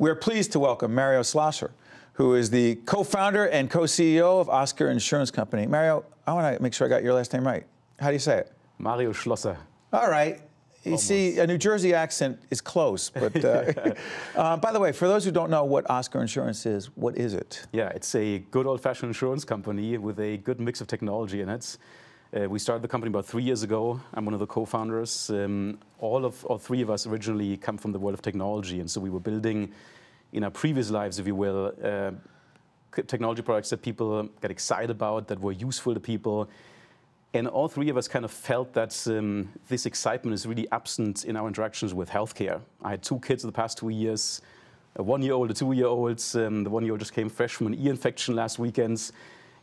We're pleased to welcome Mario Schlosser, who is the co-founder and co-CEO of Oscar Insurance Company. Mario, I want to make sure I got your last name right. How do you say it? Mario Schlosser. All right. You Almost. see, a New Jersey accent is close, but uh, uh, by the way, for those who don't know what Oscar Insurance is, what is it? Yeah, it's a good old-fashioned insurance company with a good mix of technology in it. Uh, we started the company about three years ago. I'm one of the co-founders. Um, all of all three of us originally come from the world of technology, and so we were building, in our previous lives, if you will, uh, technology products that people get excited about, that were useful to people, and all three of us kind of felt that um, this excitement is really absent in our interactions with healthcare. I had two kids in the past two years, a one-year-old, a two-year-old. Um, the one-year-old just came fresh from an ear infection last weekend.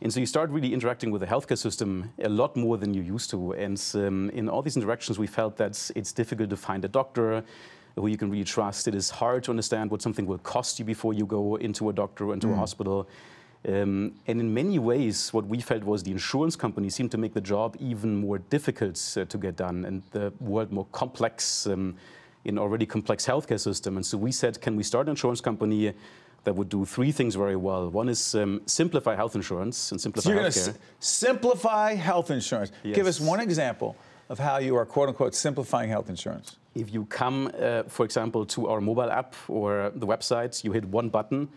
And so you start really interacting with the healthcare system a lot more than you used to. And um, in all these interactions, we felt that it's difficult to find a doctor who you can really trust. It is hard to understand what something will cost you before you go into a doctor or into mm. a hospital. Um, and in many ways, what we felt was the insurance companies seemed to make the job even more difficult uh, to get done and the world more complex um, in already complex healthcare system. And so we said, can we start an insurance company that would do three things very well? One is um, simplify health insurance and simplify so you're healthcare. simplify health insurance. Yes. Give us one example of how you are quote unquote simplifying health insurance. If you come, uh, for example, to our mobile app or the website, you hit one button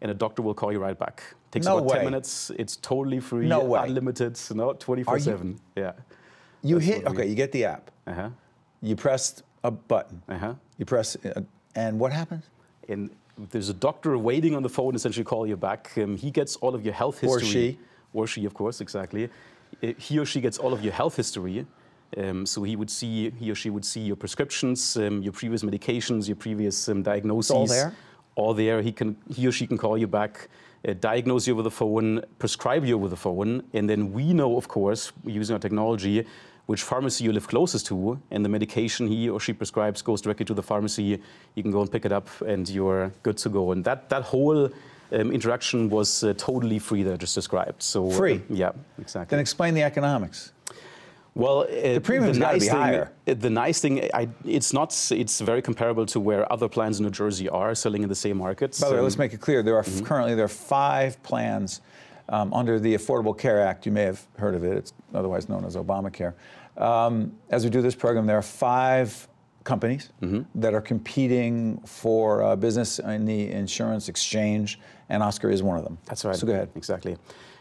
and a doctor will call you right back. Takes no about way. 10 minutes. It's totally free, no way. unlimited, no, 24 7. Yeah. You That's hit, okay, you get the app. Uh-huh. You press a button. Uh-huh. You press, uh, and what happens? And there's a doctor waiting on the phone, essentially call you back. Um, he gets all of your health history. Or she. Or she, of course, exactly. Uh, he or she gets all of your health history. Um, so he would see, he or she would see your prescriptions, um, your previous medications, your previous um, diagnoses. It's all there all there. He can, he or she can call you back, uh, diagnose you over the phone, prescribe you over the phone, and then we know, of course, using our technology, which pharmacy you live closest to, and the medication he or she prescribes goes directly to the pharmacy. You can go and pick it up, and you're good to go. And that that whole um, interaction was uh, totally free that I just described. So free. Uh, yeah, exactly. Then explain the economics. Well, uh, the premium's got to be higher. Uh, the nice thing, I, it's not. It's very comparable to where other plans in New Jersey are selling in the same markets. By the way, let's make it clear: there are mm -hmm. currently there are five plans um, under the Affordable Care Act. You may have heard of it. It's otherwise known as Obamacare. Um, as we do this program, there are five companies mm -hmm. that are competing for uh, business in the insurance exchange, and Oscar is one of them. That's right. So go ahead. Exactly.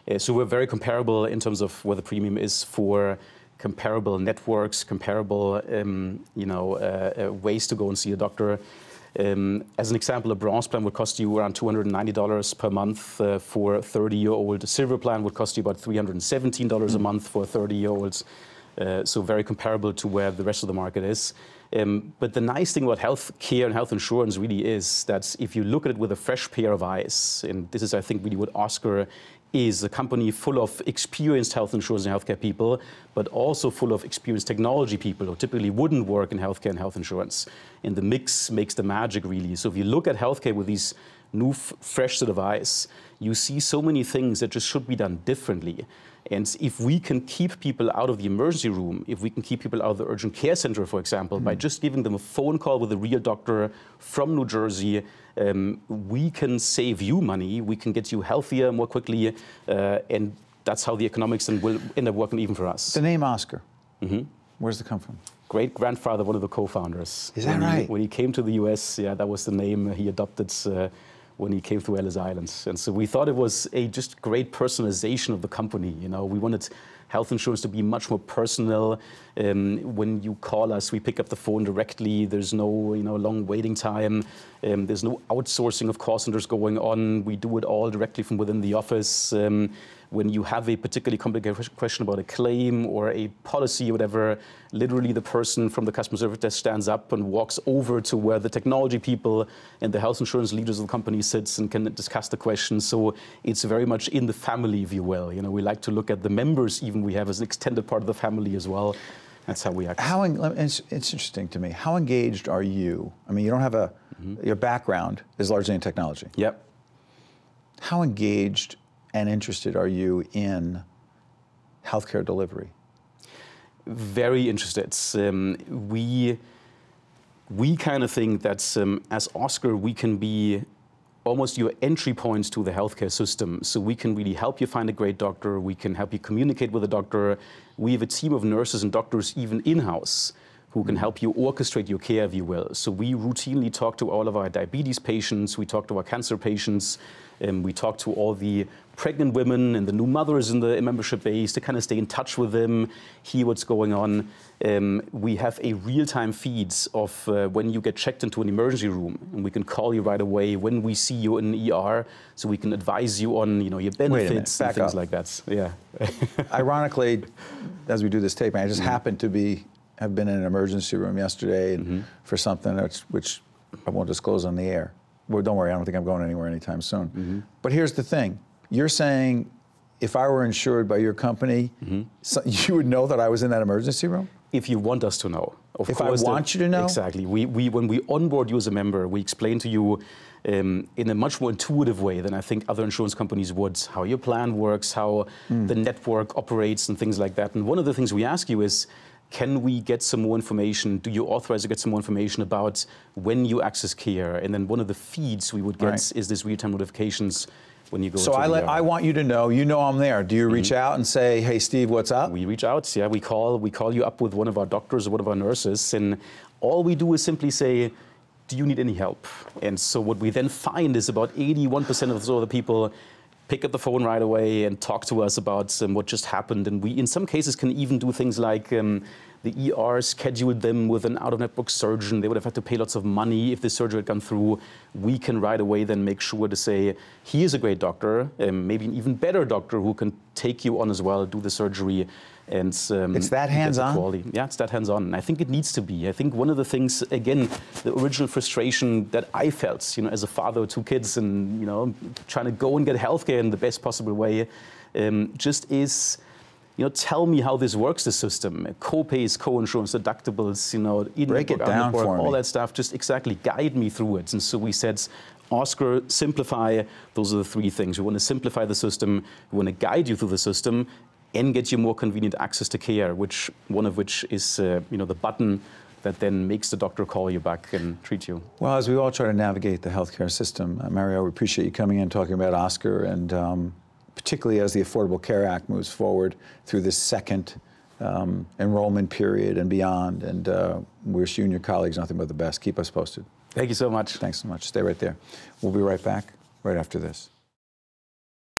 Uh, so we're very comparable in terms of what the premium is for comparable networks, comparable um, you know, uh, uh, ways to go and see a doctor. Um, as an example, a bronze plan would cost you around $290 per month uh, for a 30-year-old. A silver plan would cost you about $317 mm. a month for 30-year-olds. Uh, so very comparable to where the rest of the market is. Um, but the nice thing about health care and health insurance really is that if you look at it with a fresh pair of eyes, and this is, I think, really what Oscar is a company full of experienced health insurance and healthcare people, but also full of experienced technology people who typically wouldn't work in healthcare and health insurance. And the mix makes the magic, really. So if you look at healthcare with these new, fresh set of eyes, you see so many things that just should be done differently. And if we can keep people out of the emergency room, if we can keep people out of the urgent care center, for example, mm. by just giving them a phone call with a real doctor from New Jersey, um, we can save you money, we can get you healthier more quickly, uh, and that's how the economics then will end up working even for us. The name Oscar, mm -hmm. where's it come from? Great grandfather, one of the co-founders. Is that when right? He, when he came to the U.S., yeah, that was the name he adopted. Uh, when he came through Ellis Islands. And so we thought it was a just great personalization of the company. You know, we wanted health insurance to be much more personal. Um, when you call us, we pick up the phone directly. There's no you know long waiting time. Um, there's no outsourcing of call centers going on. We do it all directly from within the office. Um, when you have a particularly complicated question about a claim or a policy or whatever, literally the person from the customer service desk stands up and walks over to where the technology people and the health insurance leaders of the company sits and can discuss the question. So it's very much in the family, if you will. You know, we like to look at the members even we have as an extended part of the family as well. That's how we act. How it's, it's interesting to me. How engaged are you? I mean, you don't have a mm -hmm. your background is largely in technology. Yep. How engaged and interested are you in healthcare delivery? Very interested. Um, we we kind of think that um, as Oscar, we can be almost your entry points to the healthcare system. So we can really help you find a great doctor. We can help you communicate with a doctor. We have a team of nurses and doctors even in-house who can help you orchestrate your care, if you will. So we routinely talk to all of our diabetes patients, we talk to our cancer patients, and we talk to all the pregnant women and the new mothers in the membership base to kind of stay in touch with them, hear what's going on. Um, we have a real-time feeds of uh, when you get checked into an emergency room, and we can call you right away when we see you in ER, so we can advise you on you know your benefits and things up. like that. Yeah. Ironically, as we do this taping, I just mm-hmm. happened to be have been in an emergency room yesterday mm-hmm. for something that's, which I won't disclose on the air. Well, don't worry, I don't think I'm going anywhere anytime soon. Mm-hmm. But here's the thing you're saying if I were insured by your company, mm-hmm. so you would know that I was in that emergency room? If you want us to know. Of if course, I want the, you to know? Exactly. We, we, when we onboard you as a member, we explain to you um, in a much more intuitive way than I think other insurance companies would how your plan works, how mm. the network operates, and things like that. And one of the things we ask you is, can we get some more information? Do you authorize to get some more information about when you access care? And then one of the feeds we would get right. is this real-time notifications when you go. So I, let, I want you to know. You know I'm there. Do you reach mm-hmm. out and say, "Hey, Steve, what's up?" We reach out. Yeah, we call. We call you up with one of our doctors or one of our nurses, and all we do is simply say. Do you need any help? And so what we then find is about 81% of the people pick up the phone right away and talk to us about um, what just happened. And we, in some cases, can even do things like um, the ER scheduled them with an out-of-network surgeon. They would have had to pay lots of money if the surgery had gone through. We can right away then make sure to say, he is a great doctor, um, maybe an even better doctor who can take you on as well, do the surgery. And um, it's that hands-on. Yeah, it's that hands-on. I think it needs to be. I think one of the things, again, the original frustration that I felt, you know, as a father of two kids, and you know, trying to go and get healthcare in the best possible way, um, just is you know, tell me how this works, the system, co-pays, co-insurance, deductibles, you know, Break it down for all me. that stuff, just exactly guide me through it. And so we said, Oscar, simplify, those are the three things. We want to simplify the system, we want to guide you through the system, and get you more convenient access to care, which one of which is, uh, you know, the button that then makes the doctor call you back and treat you. Well, as we all try to navigate the healthcare system, uh, Mario, we appreciate you coming in talking about Oscar and um, particularly as the Affordable Care Act moves forward through this second um, enrollment period and beyond. And uh, we wish you and your colleagues nothing but the best. Keep us posted. Thank you so much. Thanks so much. Stay right there. We'll be right back right after this.